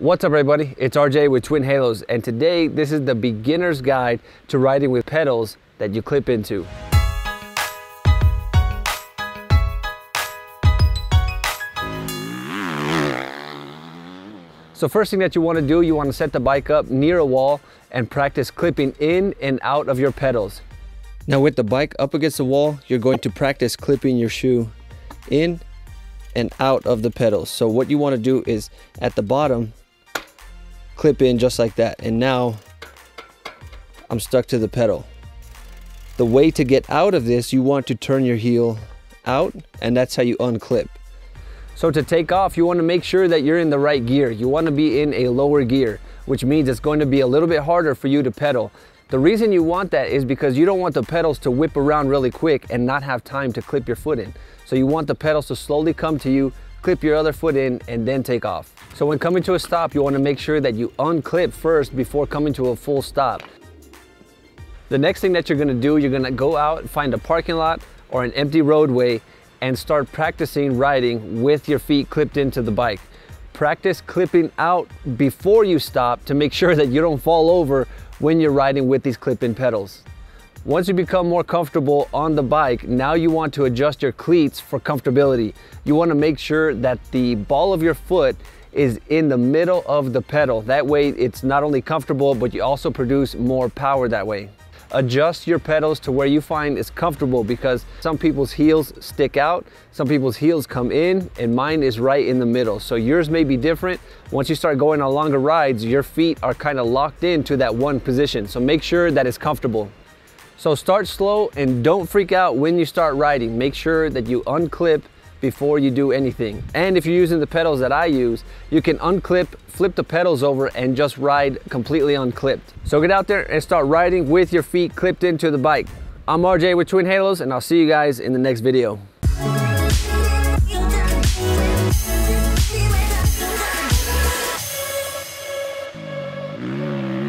What's up everybody? It's RJ with Twin Halos and today this is the beginner's guide to riding with pedals that you clip into. So first thing that you want to do, you want to set the bike up near a wall and practice clipping in and out of your pedals. Now with the bike up against the wall, you're going to practice clipping your shoe in and out of the pedals. So what you want to do is at the bottom, clip in just like that. And now I'm stuck to the pedal. The way to get out of this, you want to turn your heel out and that's how you unclip. So to take off, you want to make sure that you're in the right gear. You want to be in a lower gear, which means it's going to be a little bit harder for you to pedal. The reason you want that is because you don't want the pedals to whip around really quick and not have time to clip your foot in. So you want the pedals to slowly come to you, clip your other foot in, and then take off. So when coming to a stop, you wanna make sure that you unclip first before coming to a full stop. The next thing that you're gonna do, you're gonna go out, find a parking lot or an empty roadway and start practicing riding with your feet clipped into the bike. Practice clipping out before you stop to make sure that you don't fall over when you're riding with these clip-in pedals. Once you become more comfortable on the bike, now you want to adjust your cleats for comfortability. You want to make sure that the ball of your foot is in the middle of the pedal. That way it's not only comfortable, but you also produce more power that way. Adjust your pedals to where you find is comfortable because some people's heels stick out, some people's heels come in, and mine is right in the middle. So yours may be different. Once you start going on longer rides, your feet are kind of locked into that one position. So make sure that it's comfortable. So start slow and don't freak out when you start riding. Make sure that you unclip before you do anything. And if you're using the pedals that I use, you can unclip, flip the pedals over and just ride completely unclipped. So get out there and start riding with your feet clipped into the bike. I'm RJ with Twin Halos and I'll see you guys in the next video. Mm-hmm.